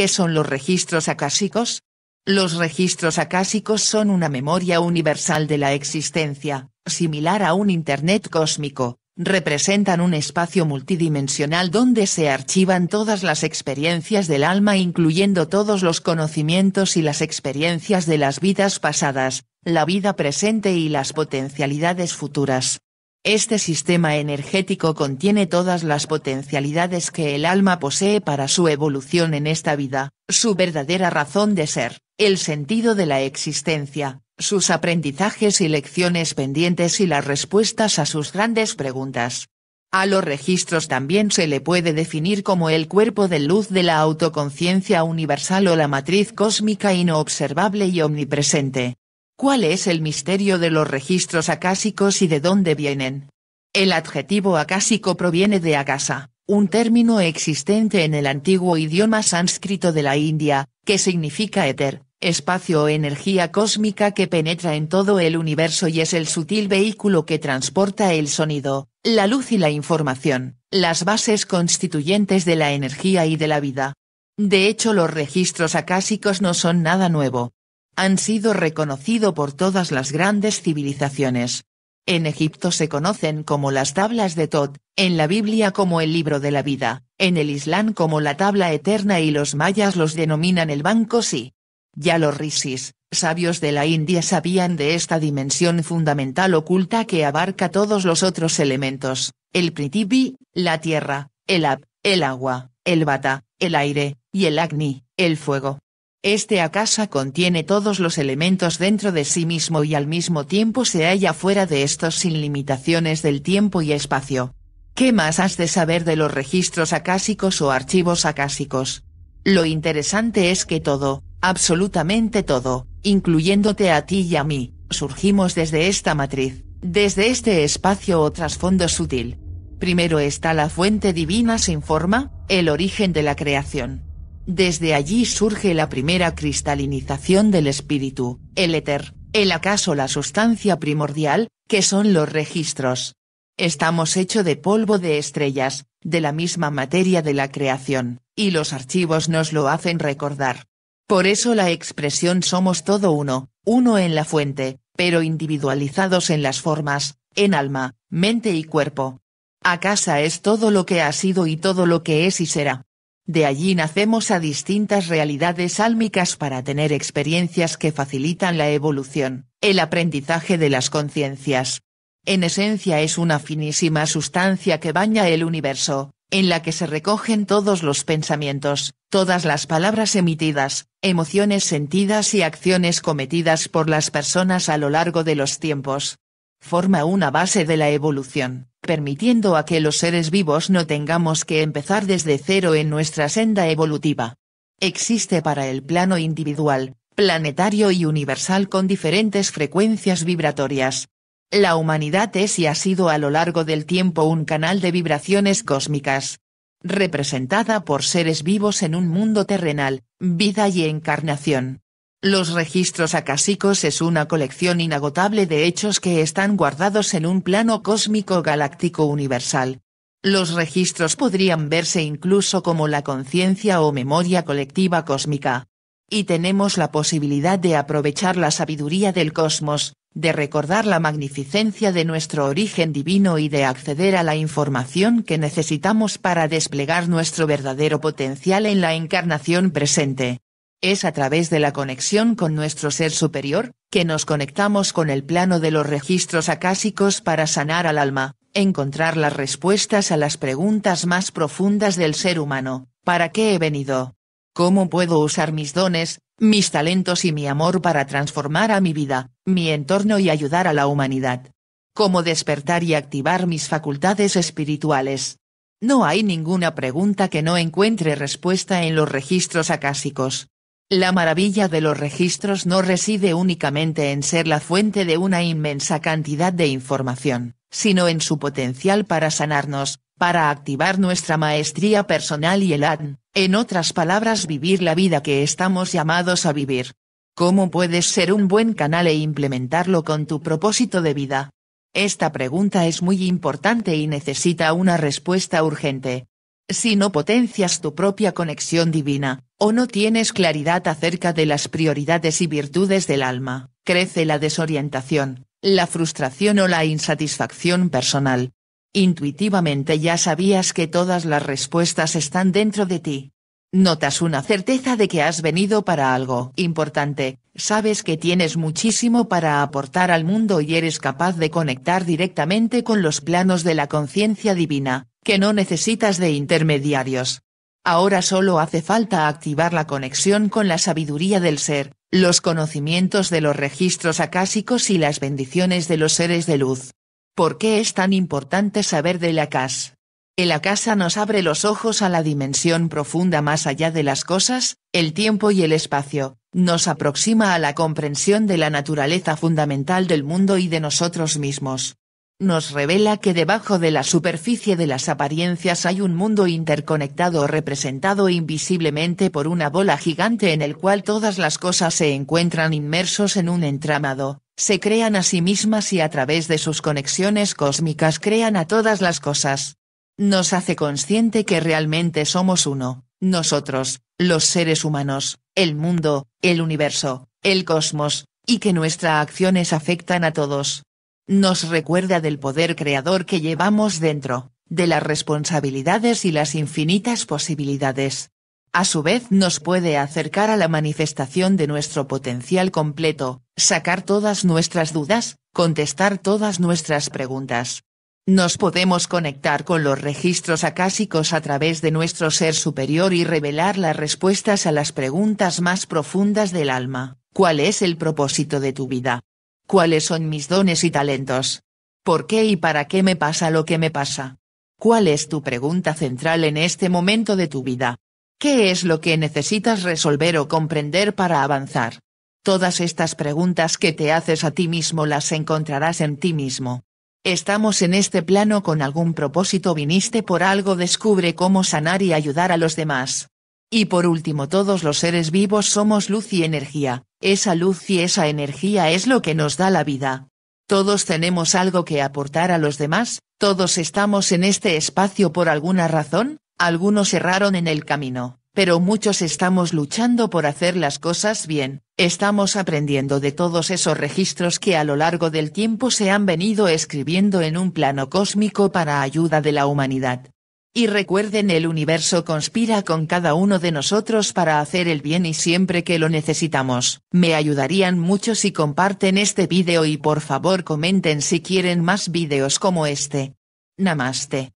¿Qué son los registros acásicos? Los registros acásicos son una memoria universal de la existencia, similar a un Internet cósmico, representan un espacio multidimensional donde se archivan todas las experiencias del alma incluyendo todos los conocimientos y las experiencias de las vidas pasadas, la vida presente y las potencialidades futuras. Este sistema energético contiene todas las potencialidades que el alma posee para su evolución en esta vida, su verdadera razón de ser, el sentido de la existencia, sus aprendizajes y lecciones pendientes y las respuestas a sus grandes preguntas. A los registros también se le puede definir como el cuerpo de luz de la autoconciencia universal o la matriz cósmica inobservable y omnipresente. ¿Cuál es el misterio de los registros acásicos y de dónde vienen? El adjetivo acásico proviene de akasa, un término existente en el antiguo idioma sánscrito de la India, que significa éter, espacio o energía cósmica que penetra en todo el universo y es el sutil vehículo que transporta el sonido, la luz y la información, las bases constituyentes de la energía y de la vida. De hecho los registros acásicos no son nada nuevo, han sido reconocido por todas las grandes civilizaciones. En Egipto se conocen como las tablas de Tot, en la Biblia como el libro de la vida, en el Islam como la tabla eterna y los mayas los denominan el banco Si. Ya los rishis, sabios de la India sabían de esta dimensión fundamental oculta que abarca todos los otros elementos, el pritivi, la tierra, el ab, el agua, el bata, el aire, y el agni, el fuego. Este akasa contiene todos los elementos dentro de sí mismo y al mismo tiempo se halla fuera de estos sin limitaciones del tiempo y espacio. ¿Qué más has de saber de los registros acásicos o archivos acásicos? Lo interesante es que todo, absolutamente todo, incluyéndote a ti y a mí, surgimos desde esta matriz, desde este espacio o trasfondo sutil. Primero está la fuente divina sin forma, el origen de la creación. Desde allí surge la primera cristalinización del espíritu, el éter, el acaso la sustancia primordial, que son los registros. Estamos hecho de polvo de estrellas, de la misma materia de la creación, y los archivos nos lo hacen recordar. Por eso la expresión somos todo uno, uno en la fuente, pero individualizados en las formas, en alma, mente y cuerpo. Acasa es todo lo que ha sido y todo lo que es y será. De allí nacemos a distintas realidades álmicas para tener experiencias que facilitan la evolución, el aprendizaje de las conciencias. En esencia es una finísima sustancia que baña el universo, en la que se recogen todos los pensamientos, todas las palabras emitidas, emociones sentidas y acciones cometidas por las personas a lo largo de los tiempos. Forma una base de la evolución permitiendo a que los seres vivos no tengamos que empezar desde cero en nuestra senda evolutiva. Existe para el plano individual, planetario y universal con diferentes frecuencias vibratorias. La humanidad es y ha sido a lo largo del tiempo un canal de vibraciones cósmicas. Representada por seres vivos en un mundo terrenal, vida y encarnación. Los registros acásicos es una colección inagotable de hechos que están guardados en un plano cósmico galáctico universal. Los registros podrían verse incluso como la conciencia o memoria colectiva cósmica. Y tenemos la posibilidad de aprovechar la sabiduría del cosmos, de recordar la magnificencia de nuestro origen divino y de acceder a la información que necesitamos para desplegar nuestro verdadero potencial en la encarnación presente. Es a través de la conexión con nuestro ser superior, que nos conectamos con el plano de los registros acásicos para sanar al alma, encontrar las respuestas a las preguntas más profundas del ser humano, ¿para qué he venido? ¿Cómo puedo usar mis dones, mis talentos y mi amor para transformar a mi vida, mi entorno y ayudar a la humanidad? ¿Cómo despertar y activar mis facultades espirituales? No hay ninguna pregunta que no encuentre respuesta en los registros acásicos. La maravilla de los registros no reside únicamente en ser la fuente de una inmensa cantidad de información, sino en su potencial para sanarnos, para activar nuestra maestría personal y el ADN, en otras palabras vivir la vida que estamos llamados a vivir. ¿Cómo puedes ser un buen canal e implementarlo con tu propósito de vida? Esta pregunta es muy importante y necesita una respuesta urgente. Si no potencias tu propia conexión divina, o no tienes claridad acerca de las prioridades y virtudes del alma, crece la desorientación, la frustración o la insatisfacción personal. Intuitivamente ya sabías que todas las respuestas están dentro de ti. Notas una certeza de que has venido para algo importante, sabes que tienes muchísimo para aportar al mundo y eres capaz de conectar directamente con los planos de la conciencia divina, que no necesitas de intermediarios. Ahora solo hace falta activar la conexión con la sabiduría del ser, los conocimientos de los registros acásicos y las bendiciones de los seres de luz. ¿Por qué es tan importante saber de la casa? El casa nos abre los ojos a la dimensión profunda más allá de las cosas, el tiempo y el espacio, nos aproxima a la comprensión de la naturaleza fundamental del mundo y de nosotros mismos nos revela que debajo de la superficie de las apariencias hay un mundo interconectado representado invisiblemente por una bola gigante en el cual todas las cosas se encuentran inmersos en un entramado, se crean a sí mismas y a través de sus conexiones cósmicas crean a todas las cosas. Nos hace consciente que realmente somos uno, nosotros, los seres humanos, el mundo, el universo, el cosmos, y que nuestras acciones afectan a todos nos recuerda del poder creador que llevamos dentro, de las responsabilidades y las infinitas posibilidades. A su vez nos puede acercar a la manifestación de nuestro potencial completo, sacar todas nuestras dudas, contestar todas nuestras preguntas. Nos podemos conectar con los registros acásicos a través de nuestro ser superior y revelar las respuestas a las preguntas más profundas del alma. ¿Cuál es el propósito de tu vida? ¿Cuáles son mis dones y talentos? ¿Por qué y para qué me pasa lo que me pasa? ¿Cuál es tu pregunta central en este momento de tu vida? ¿Qué es lo que necesitas resolver o comprender para avanzar? Todas estas preguntas que te haces a ti mismo las encontrarás en ti mismo. Estamos en este plano con algún propósito viniste por algo descubre cómo sanar y ayudar a los demás. Y por último todos los seres vivos somos luz y energía, esa luz y esa energía es lo que nos da la vida. Todos tenemos algo que aportar a los demás, todos estamos en este espacio por alguna razón, algunos erraron en el camino, pero muchos estamos luchando por hacer las cosas bien, estamos aprendiendo de todos esos registros que a lo largo del tiempo se han venido escribiendo en un plano cósmico para ayuda de la humanidad. Y recuerden el universo conspira con cada uno de nosotros para hacer el bien y siempre que lo necesitamos. Me ayudarían mucho si comparten este vídeo y por favor comenten si quieren más vídeos como este. Namaste.